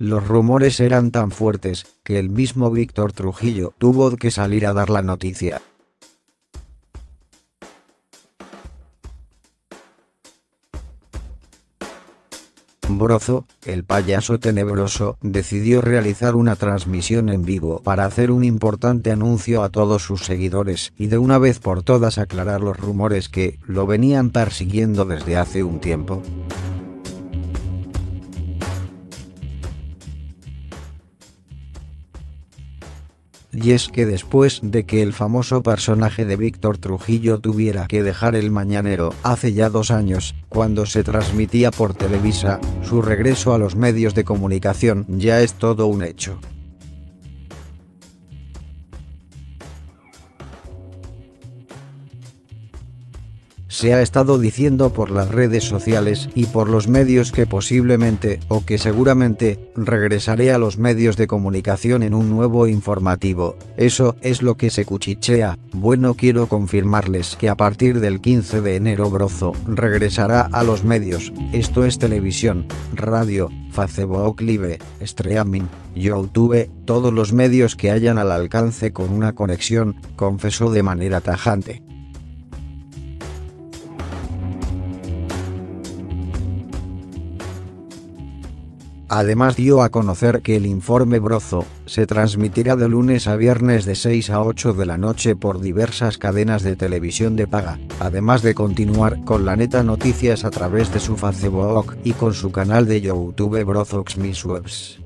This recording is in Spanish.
Los rumores eran tan fuertes, que el mismo Víctor Trujillo tuvo que salir a dar la noticia. Brozo, el payaso tenebroso, decidió realizar una transmisión en vivo para hacer un importante anuncio a todos sus seguidores y de una vez por todas aclarar los rumores que lo venían persiguiendo desde hace un tiempo. Y es que después de que el famoso personaje de Víctor Trujillo tuviera que dejar el mañanero hace ya dos años, cuando se transmitía por Televisa, su regreso a los medios de comunicación ya es todo un hecho. Se ha estado diciendo por las redes sociales y por los medios que posiblemente, o que seguramente, regresaré a los medios de comunicación en un nuevo informativo. Eso es lo que se cuchichea. Bueno quiero confirmarles que a partir del 15 de enero Brozo regresará a los medios. Esto es televisión, radio, Facebook Live, streaming, YouTube, todos los medios que hayan al alcance con una conexión, confesó de manera tajante. Además dio a conocer que el informe Brozo se transmitirá de lunes a viernes de 6 a 8 de la noche por diversas cadenas de televisión de paga, además de continuar con la neta noticias a través de su Facebook y con su canal de YouTube Brozox Mis Webs.